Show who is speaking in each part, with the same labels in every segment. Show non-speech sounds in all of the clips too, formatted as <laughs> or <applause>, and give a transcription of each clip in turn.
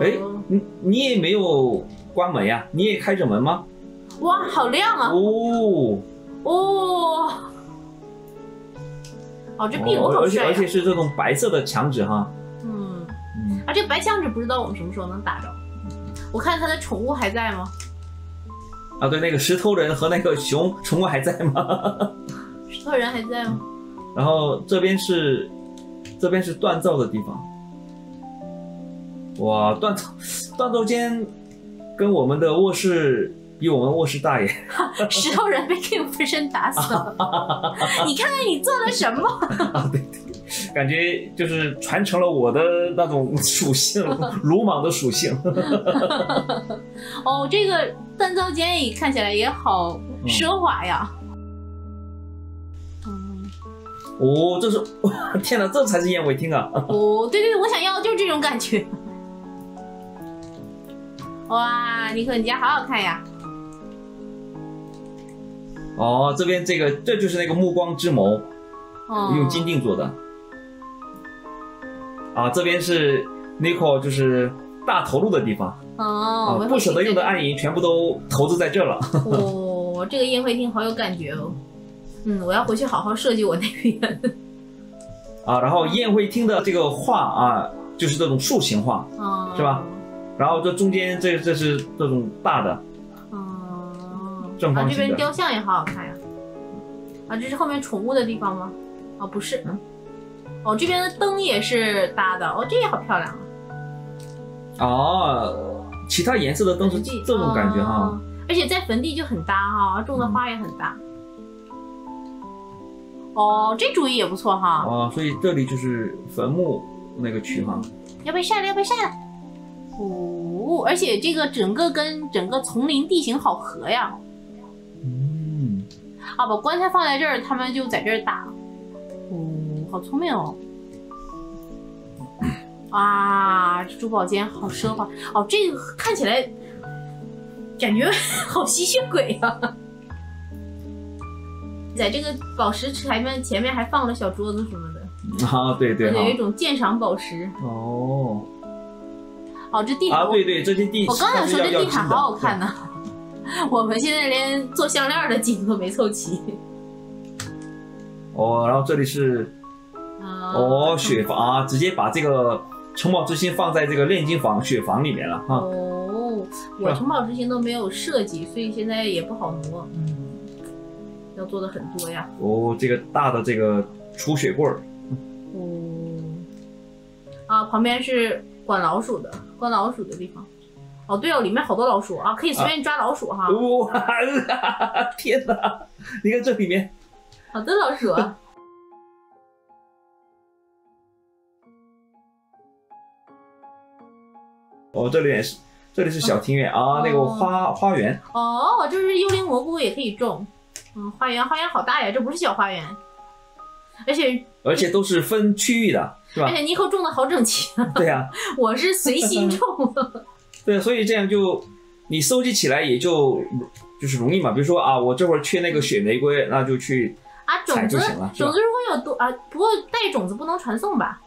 Speaker 1: 哎
Speaker 2: 哦，
Speaker 1: 你你也没有关门呀？你也开着门吗？
Speaker 2: 哇，好亮啊！
Speaker 1: 哦，
Speaker 2: 哦，哦，这壁炉
Speaker 1: 哦而且
Speaker 2: 好帅呀、
Speaker 1: 而且是这种白色的墙纸哈。
Speaker 2: 嗯，
Speaker 1: 嗯，
Speaker 2: 啊，这白墙纸不知道我们什么时候能打着。我看他的宠物还在吗？
Speaker 1: 啊，对，那个石头人和那个熊宠物还在吗？
Speaker 2: 石头人还在吗？
Speaker 1: 然后这边是这边是锻造的地方。哇，锻造锻造间跟我们的卧室比我们卧室大耶。<laughs>
Speaker 2: 石头人被 King 分身打死了。<laughs> 你看看你做了什么？
Speaker 1: 啊，对对，感觉就是传承了我的那种属性，鲁莽的属性。<laughs>
Speaker 2: 哦，这个锻造间也看起来也好奢华呀。嗯，
Speaker 1: 哦，这是，<laughs> 天哪，这才是宴会厅啊！
Speaker 2: 哦，对对对，我想要的就是这种感觉。<laughs> 哇，尼克，你家好好看呀！
Speaker 1: 哦，这边这个这就是那个暮光之眸，
Speaker 2: 哦，
Speaker 1: 用金锭做的。啊，这边是 Nico 就是大投入的地方
Speaker 2: 哦，
Speaker 1: 啊，不舍得用的。暗影全部都投资在这了。<laughs>
Speaker 2: 哦，这个宴会厅好有感觉哦。嗯，我要回去好好设计我那边。
Speaker 1: 啊，然后宴会厅的这个画啊，就是这种竖形画，
Speaker 2: 哦，
Speaker 1: 是吧？然后这中间这这是这种大的，
Speaker 2: 哦，
Speaker 1: 正方
Speaker 2: 啊，这边雕像也好好看呀。啊，这是后面宠物的地方吗？哦，不是。
Speaker 1: 嗯
Speaker 2: 哦，这边的灯也是搭的。哦，这也好漂亮啊。
Speaker 1: 哦，其他颜色的灯是这种感觉哈。
Speaker 2: 哦而且在坟地就很搭哈，种的花也很搭。哦，这主意也不错哈。
Speaker 1: 哦，所以这里就是坟墓那个区哈。
Speaker 2: 要被晒了，要被晒了。哦，而且这个整个跟整个丛林地形好合呀。
Speaker 1: 嗯，
Speaker 2: 啊，把棺材放在这儿，他们就在这儿打。哦，好聪明哦。<coughs> 啊，这珠宝间好奢华哦，这个看起来感觉 <laughs> 好吸血鬼呀、在这个宝石前面前面还放了小桌子什么的，<laughs>
Speaker 1: 啊，对对哈
Speaker 2: 有。一种鉴赏宝石。
Speaker 1: 哦，
Speaker 2: 哦，这地毯
Speaker 1: 啊，对对，这些地
Speaker 2: 我刚想说这地毯好好看。呢。<laughs> 我们现在连做项链的景都没凑齐。<laughs>
Speaker 1: 哦，然后这里是
Speaker 2: 啊
Speaker 1: 哦雪房啊，直接把这个城堡之心放在这个炼金房雪房里面了哈。
Speaker 2: 哦，我城堡之心都没有设计，所以现在也不好挪。嗯，要做的很多呀。
Speaker 1: 哦，这个大的这个储雪柜儿。
Speaker 2: 哦，啊，旁边是管老鼠的，关老鼠的地方。哦，对哦，里面好多老鼠啊，可以随便抓老鼠哈。
Speaker 1: 哇，<laughs> 天哪！你看这里面，
Speaker 2: 好的，老鼠。<laughs>
Speaker 1: 哦，这里也是，这里是小庭院啊，那个花花园。
Speaker 2: 哦，就是幽灵蘑菇也可以种。嗯，花园花园好大呀，这不是小花园。而且
Speaker 1: 而且都是分区域的，是吧
Speaker 2: 而？且尼克种的好整齐啊，
Speaker 1: 对呀、<laughs>
Speaker 2: 我是随心种。<laughs>
Speaker 1: 对，所以这样就你收集起来也就就是容易嘛。比如说啊，我这会儿缺那个雪玫瑰，那就去
Speaker 2: 啊，种子种子如果有多啊，不过带种子不能传送吧？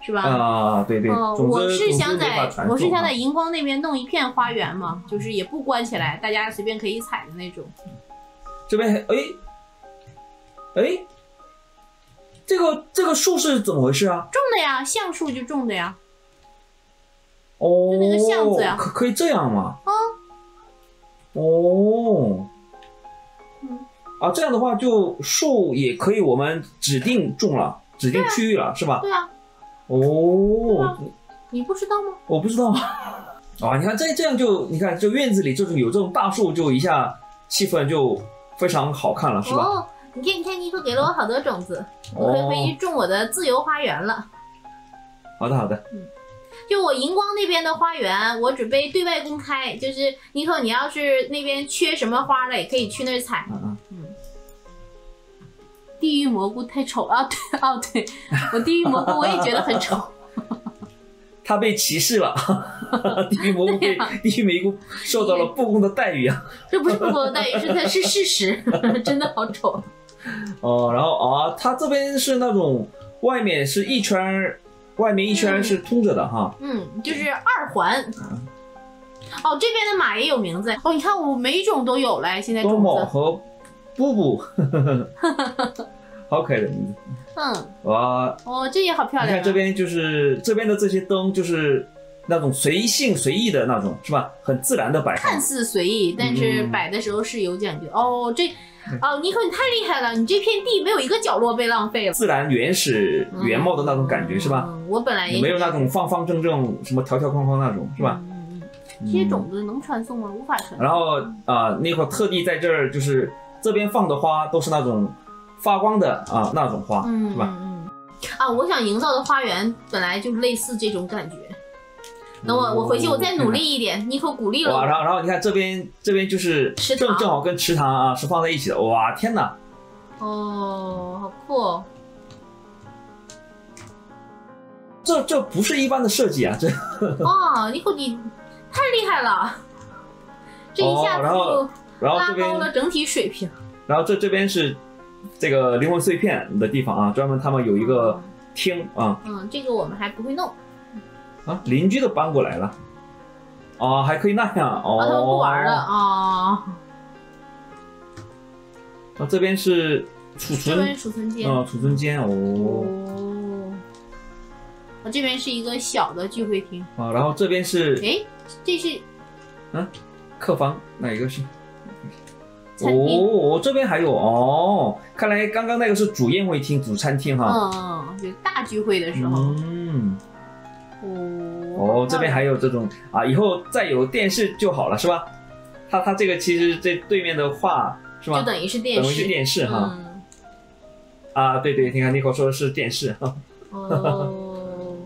Speaker 2: 是吧？
Speaker 1: 啊，对对，
Speaker 2: 哦，我是想在我是想在荧光那边弄一片花园嘛，就是也不关起来，大家随便可以采的那种。
Speaker 1: 这边还哎哎，这个这个树是怎么回事啊？
Speaker 2: 种的呀，橡树就种的呀。
Speaker 1: 哦，
Speaker 2: 就那个橡子呀
Speaker 1: 可可以这样吗？
Speaker 2: 啊，
Speaker 1: 哦，
Speaker 2: 嗯
Speaker 1: 啊，这样的话就树也可以我们指定种了，指定区域了，是吧？
Speaker 2: 对啊，
Speaker 1: 哦
Speaker 2: 啊，你不知道吗？
Speaker 1: 我不知道 <laughs> 啊，你看这这样就你看这院子里就是有这种大树，就一下气氛就非常好看了，是吧？
Speaker 2: 哦，你看，你看，尼克给了我好多种子，我可以回去种我的自由花园了。
Speaker 1: 好的好的，嗯
Speaker 2: 就我荧光那边的花园，我准备对外公开，就是尼克，你要是那边缺什么花了，也可以去那儿采。
Speaker 1: 嗯嗯。
Speaker 2: 地狱蘑菇太丑了啊！对哦，对 <laughs> 我地狱蘑菇我也觉得很丑。
Speaker 1: 他被歧视了，<laughs> 地狱蘑菇被地狱蘑菇受到了不公的待遇啊！<laughs>
Speaker 2: 这不是不公的待遇，是它是事实，<laughs> 真的好丑。
Speaker 1: 哦，然后啊，它这边是那种外面是一圈，外面一圈是通着的哈。
Speaker 2: 嗯，就是二环。哦，这边的马也有名字哦，你看我每种都有嘞，现在
Speaker 1: 多
Speaker 2: 种子。
Speaker 1: 某和布布，好可爱的名字。
Speaker 2: 嗯，
Speaker 1: 哇，
Speaker 2: 哦，这也好漂亮、啊。
Speaker 1: 你看这边就是这边的这些灯，就是那种随性随意的那种，是吧？很自然的摆放
Speaker 2: 看。似随意，但是
Speaker 1: 嗯
Speaker 2: 摆的时候是有讲究。哦，这哦，尼克你太厉害了，你这片地没有一个角落被浪费了，
Speaker 1: 自然原始原貌的那种感觉，是吧？
Speaker 2: 嗯？我本来也
Speaker 1: 没有那种方方正正、什么条条框框那种，是吧？
Speaker 2: 嗯嗯嗯，这些种子能传送吗？无法传送。
Speaker 1: 然后啊，那会儿特地在这儿就是这边放的花都是那种发光的啊那种花，
Speaker 2: 嗯
Speaker 1: 是吧？
Speaker 2: 嗯嗯。啊，我想营造的花园本来就类似这种感觉。等我我回去我再努力一点，妮可鼓励了
Speaker 1: 哇，然后然后你看这边这边就是正正好跟池塘啊是放在一起的，哇天哪！
Speaker 2: 哦，好酷哦！
Speaker 1: 这这不是一般的设计啊，这 <laughs>
Speaker 2: 哦，妮可你太厉害了，这一下子就拉高了整体水平。
Speaker 1: 然后这这边是这个灵魂碎片的地方啊，专门他们有一个厅啊
Speaker 2: 嗯，这个我们还不会弄，
Speaker 1: 啊，邻居都搬过来了，哦，还可以那样哦，
Speaker 2: 啊，他们不玩了啊。
Speaker 1: 啊，这边是储
Speaker 2: 这边
Speaker 1: 存，
Speaker 2: 储存间。
Speaker 1: 啊，储存间哦，
Speaker 2: 哦，我这边是一个小的聚会厅。
Speaker 1: 啊，然后这边是
Speaker 2: 哎，这是
Speaker 1: 客房，哪一个是？哦，这边还有哦，看来刚刚那个是主宴会厅、主餐厅哈。
Speaker 2: 嗯嗯，就大聚会的时候。
Speaker 1: 嗯，
Speaker 2: 哦
Speaker 1: 哦，这边还有这种啊，以后再有电视就好了，是吧？它它这个其实这对面的话是吧就？
Speaker 2: 等于是电
Speaker 1: 等于是
Speaker 2: 视。
Speaker 1: 电视哈。
Speaker 2: 嗯。
Speaker 1: 啊，对对，你看 Nico 说的是电视哈。
Speaker 2: 哦，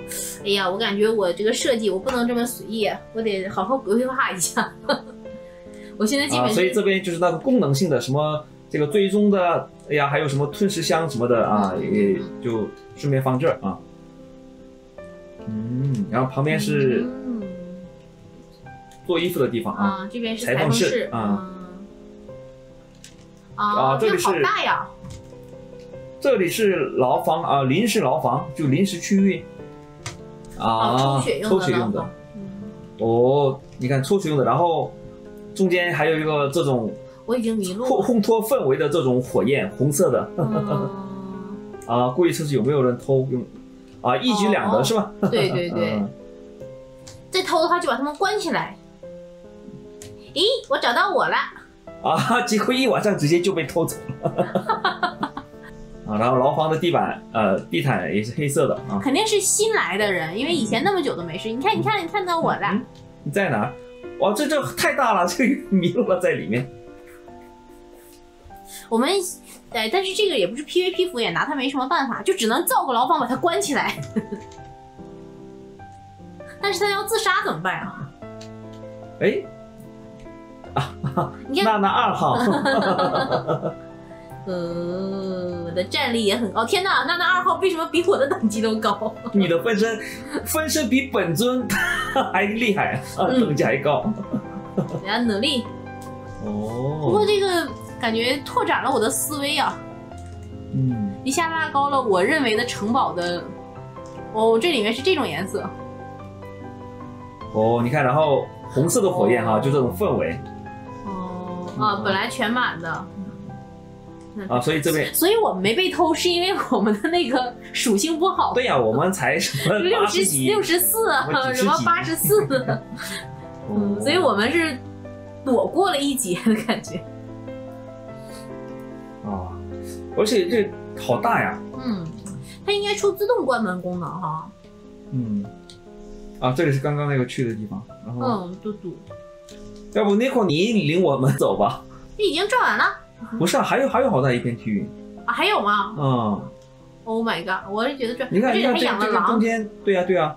Speaker 2: 哎呀，我感觉我这个设计我不能这么随意，我得好好规划一下。<laughs> 我现在基
Speaker 1: 啊，
Speaker 2: 本啊
Speaker 1: 所以这边就是那个功能性的什么这个追踪的，哎呀，还有什么吞食箱什么的啊，
Speaker 2: 嗯
Speaker 1: 也就顺便放这儿啊。嗯，然后旁边是
Speaker 2: 嗯。
Speaker 1: 做衣服的地方啊。
Speaker 2: 啊，这边是
Speaker 1: 裁缝室啊。
Speaker 2: 嗯。
Speaker 1: 啊
Speaker 2: 啊，这
Speaker 1: 里是
Speaker 2: 大呀！
Speaker 1: 这里是牢房啊，临时牢房，就临时区域。啊，
Speaker 2: 哦，抽血用的
Speaker 1: 抽血用的。哦，你看抽血用的，然后中间还有一个这种
Speaker 2: 我已经迷路
Speaker 1: 烘。烘托氛围的这种火焰，红色的。
Speaker 2: 嗯，<laughs>
Speaker 1: 啊，故意测试有没有人偷用啊，一举两得
Speaker 2: 哦
Speaker 1: 是吧？<laughs>
Speaker 2: 对对对
Speaker 1: 嗯，
Speaker 2: 再偷的话就把他们关起来。咦，我找到我了。
Speaker 1: 啊，<laughs> 结果一晚上直接就被偷走了。<laughs> 啊，然后牢房的地板，呃，地毯也是黑色的啊。
Speaker 2: 肯定是新来的人，因为以前那么久都没事。你看，你看，你看到我了。
Speaker 1: 嗯你在哪儿？哇，这这太大了，这个迷路了在里面。
Speaker 2: 我们，哎，但是这个也不是 PVP 服，也拿他没什么办法，就只能造个牢房把他关起来。<laughs> 但是他要自杀怎么办啊？
Speaker 1: 哎，<laughs>
Speaker 2: 你看，
Speaker 1: 娜娜二号，<laughs>
Speaker 2: 呃，我的战力也很高。天哪，娜娜二号为什么比我的等级都高？
Speaker 1: 你的分身分身比本尊还厉害等级还高。
Speaker 2: 人家努力。哦不过
Speaker 1: 哦，
Speaker 2: 这个感觉拓展了我的思维啊，
Speaker 1: 嗯，
Speaker 2: 一下拉高了我认为的城堡的。哦，这里面是这种颜色。
Speaker 1: 哦，你看，然后红色的火焰哈，
Speaker 2: 哦
Speaker 1: 就这种氛围
Speaker 2: 哦啊，本来全满的。
Speaker 1: 啊，所以这边
Speaker 2: 所以我们没被偷，是因为我们的那个属性不好。
Speaker 1: 对呀、我们才什么 <laughs>
Speaker 2: 六十
Speaker 1: 八十级，
Speaker 2: 六十四，
Speaker 1: 什么
Speaker 2: 八十四，<laughs> 嗯，所以我们是躲过了一劫的感觉。
Speaker 1: 而且这好大呀，
Speaker 2: 嗯，它应该出自动关门功能哈。
Speaker 1: 嗯，啊，这里是刚刚那个去的地方，然后、
Speaker 2: 嗯，嘟嘟，
Speaker 1: 要不 Nico 你领我们走吧？
Speaker 2: 已经转完了
Speaker 1: 不是啊，还有还有好大一片区域，
Speaker 2: 啊？还有吗
Speaker 1: 嗯
Speaker 2: ，？Oh my god！我是觉得转，
Speaker 1: 你看你看
Speaker 2: 这里还
Speaker 1: 这这个中
Speaker 2: 狼。
Speaker 1: 间，对呀、对呀、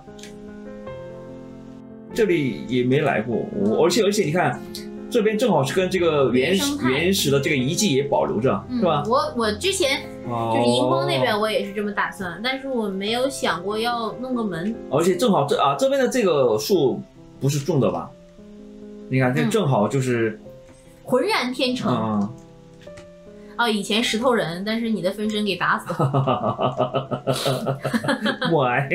Speaker 1: 这里也没来过，我而且而且你看，这边正好是跟这个原始
Speaker 2: 原
Speaker 1: 始的这个遗迹也保留着，
Speaker 2: 嗯
Speaker 1: 是吧？，
Speaker 2: 我我之前
Speaker 1: 哦
Speaker 2: 就是银光那边，我也是这么打算，但是我没有想过要弄个门。
Speaker 1: 而且正好这啊这边的这个树不是种的吧？你看这
Speaker 2: 嗯
Speaker 1: 正好就是，
Speaker 2: 浑然天成。
Speaker 1: 嗯
Speaker 2: 哦，以前石头人，但是你的分身给打死了。<laughs>
Speaker 1: 默哀。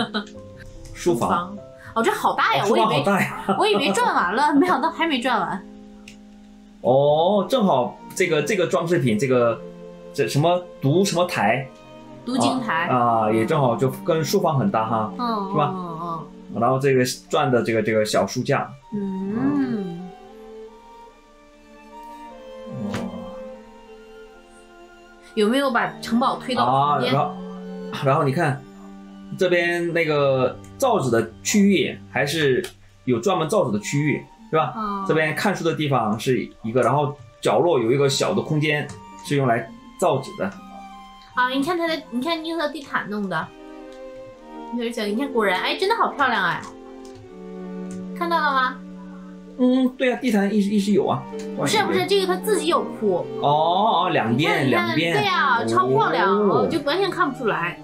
Speaker 1: <laughs> 书房，
Speaker 2: 房，哦，这好大呀！我以为。<laughs> 我以为转完了，<laughs> 没想到还没转完。
Speaker 1: 哦，正好这个这个装饰品，这个这什么读什么台
Speaker 2: 读经台，
Speaker 1: 啊，也正好就跟书房很搭哈。
Speaker 2: 嗯，
Speaker 1: 是吧
Speaker 2: 嗯嗯
Speaker 1: 然后这个转的这个这个小书架，
Speaker 2: 嗯有没有把城堡推到
Speaker 1: 啊，
Speaker 2: 旁边？
Speaker 1: 然后然后你看这边那个造纸的区域还是有专门造纸的区域，是吧？
Speaker 2: 嗯，
Speaker 1: 这边看书的地方是一个，然后角落有一个小的空间是用来造纸的。
Speaker 2: 啊，你看它的，你看硬色地毯弄的，有点小，你看果然，哎，真的好漂亮哎，看到了吗？
Speaker 1: 嗯，对啊，地毯一直一直有啊。
Speaker 2: 不是不是，这个它自己有铺，
Speaker 1: 哦哦，两边两边，
Speaker 2: 对呀、超漂亮，
Speaker 1: 哦
Speaker 2: 哦就完全看不出来。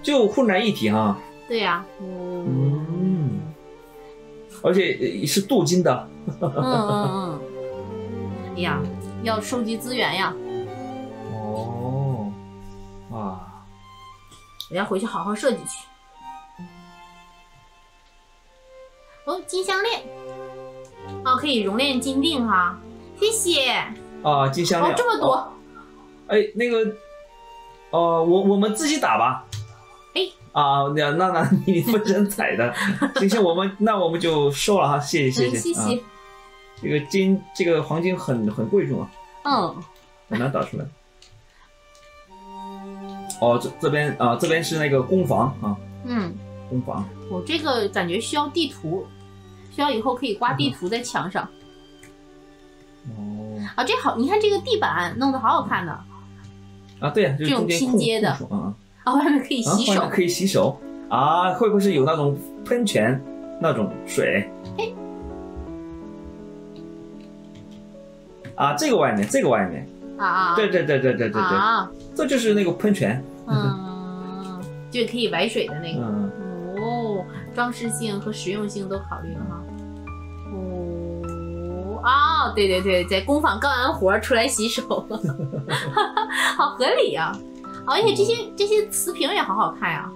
Speaker 1: 就混在一体哈。
Speaker 2: 对呀、嗯
Speaker 1: 嗯，而且呃是镀金的。
Speaker 2: 嗯嗯嗯，哎呀，要收集资源呀，
Speaker 1: 哦，啊，
Speaker 2: 我要回去好好设计去。哦，金项链，哦，可以熔炼金锭哈，谢谢。
Speaker 1: 啊，金项链。
Speaker 2: 哦，这么多，
Speaker 1: 哦哎，那个，呃，我我们自己打吧。
Speaker 2: 哎。
Speaker 1: 啊，那那那你不真彩的，行行，我们那我们就收了哈，谢谢谢
Speaker 2: 嗯，谢
Speaker 1: 啊
Speaker 2: 谢。
Speaker 1: 这个金，这个黄金很很贵重啊，
Speaker 2: 嗯，
Speaker 1: 很难打出来。哦，这这边啊，这边是那个工房啊，
Speaker 2: 嗯，
Speaker 1: 工房。
Speaker 2: 我这个感觉需要地图，需要以后可以挂地图在墙上
Speaker 1: 哦，
Speaker 2: 啊。这好，你看这个地板弄得好好看的
Speaker 1: 啊，对呀、就是
Speaker 2: 拼接的
Speaker 1: 空处啊
Speaker 2: 啊，外面可以
Speaker 1: 啊，
Speaker 2: 洗手
Speaker 1: 外面。可以洗手啊，会不会是有那种喷泉那种水？啊，这个外面，这个外面，
Speaker 2: 啊啊，
Speaker 1: 对对对对对对对，
Speaker 2: 啊，
Speaker 1: 这就是那个喷泉。
Speaker 2: 嗯，就可以玩水的那个。
Speaker 1: 嗯，
Speaker 2: 哦，装饰性和实用性都考虑了哈。哦，啊，对对对，在工坊干完活出来洗手，<laughs> 好合理呀、而且这些这些瓷瓶也好好看呀、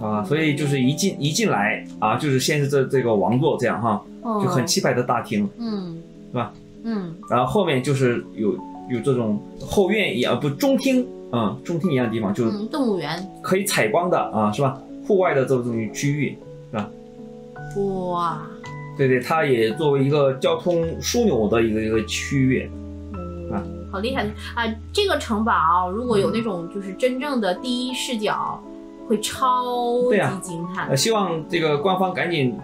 Speaker 1: 啊，所以就是一进一进来啊，就是先是这这个王座这样哈，
Speaker 2: 哦，
Speaker 1: 就很气派的大厅，
Speaker 2: 嗯，
Speaker 1: 是吧？
Speaker 2: 嗯，
Speaker 1: 然后后面就是有有这种后院一样，不中厅，嗯，中厅一样的地方，就是
Speaker 2: 嗯，动物园，
Speaker 1: 可以采光的啊，是吧？户外的这种区域，是吧
Speaker 2: 哇，
Speaker 1: 对对，它也作为一个交通枢纽的一个一个区域，
Speaker 2: 好厉害啊！这个城堡如果有那种就是真正的第一视角，会超级惊叹
Speaker 1: 呃，。希望这个官方赶紧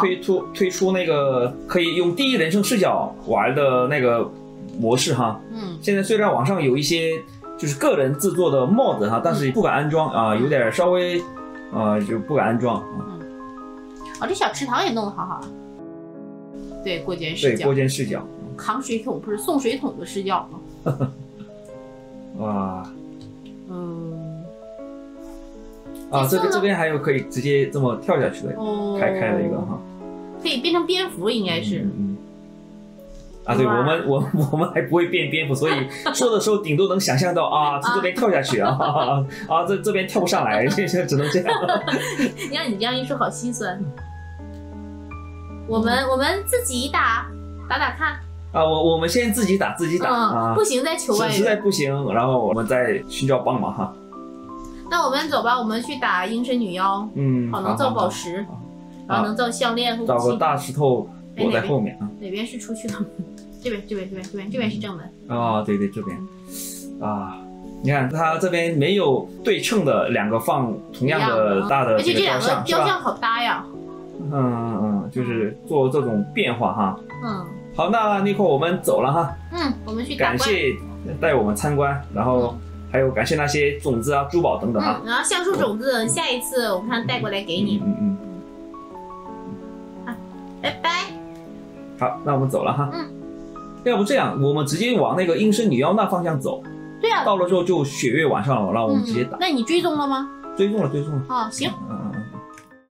Speaker 1: 推出推出那个可以用第一人称视角玩的那个模式哈。
Speaker 2: 嗯，
Speaker 1: 现在虽然网上有一些就是个人制作的帽子哈，但是不敢安装啊，有点稍微呃就不敢安装啊。
Speaker 2: 哦，这小池塘也弄得好好啊。对，过肩视
Speaker 1: 对，
Speaker 2: 角
Speaker 1: 过，肩视角
Speaker 2: 扛水桶不是送水桶的视角吗？<laughs>
Speaker 1: 哇
Speaker 2: 嗯，
Speaker 1: 啊，这
Speaker 2: 这个
Speaker 1: 边这边还有可以直接这么跳下去的，
Speaker 2: 哦，
Speaker 1: 开开了一个哈。
Speaker 2: 可以变成蝙蝠，应该是
Speaker 1: 嗯。嗯。啊，对我们我我们还不会变蝙蝠，所以 <laughs> 说的时候顶多能想象到啊，从这边跳下去啊啊啊，这这边跳不上来，现在只能这样。<laughs>
Speaker 2: 你看你这样一说，好心酸。我们我们自己打打打看，
Speaker 1: 啊，我我们先自己打自己打
Speaker 2: 嗯，
Speaker 1: 啊
Speaker 2: 不，行再求外
Speaker 1: 援实在。不行，然后我们再寻找帮忙哈。
Speaker 2: 那我们走吧，我们去打阴神女妖，
Speaker 1: 嗯，
Speaker 2: 好能造宝石
Speaker 1: 好，
Speaker 2: 然后能造项链和武器。
Speaker 1: 找个大石头躲在后面啊。
Speaker 2: 哪边是出去的？<laughs> 这边这边这边这边这边是正门。
Speaker 1: 啊，对对，这边啊，你看它这边没有对称的两个放同样的大的
Speaker 2: 而且这两个雕像？好搭呀。
Speaker 1: 嗯嗯嗯，就是做这种变化哈。
Speaker 2: 嗯
Speaker 1: 好，那那会我们走了哈，
Speaker 2: 嗯，我们去。
Speaker 1: 感谢带我们参观，然后还有感谢那些种子啊、珠宝等等哈。
Speaker 2: 嗯，然后橡树种子，下一次我看带过来给你。
Speaker 1: 嗯嗯
Speaker 2: 拜拜。
Speaker 1: 嗯，好，那我们走了哈。
Speaker 2: 嗯。
Speaker 1: 要不这样，我们直接往那个阴身女妖那方向走，
Speaker 2: 对啊，
Speaker 1: 到了之后就雪月晚上了，让我们直接打
Speaker 2: 嗯。那你追踪了吗？
Speaker 1: 追踪了，追踪了。
Speaker 2: 哦，行，
Speaker 1: 嗯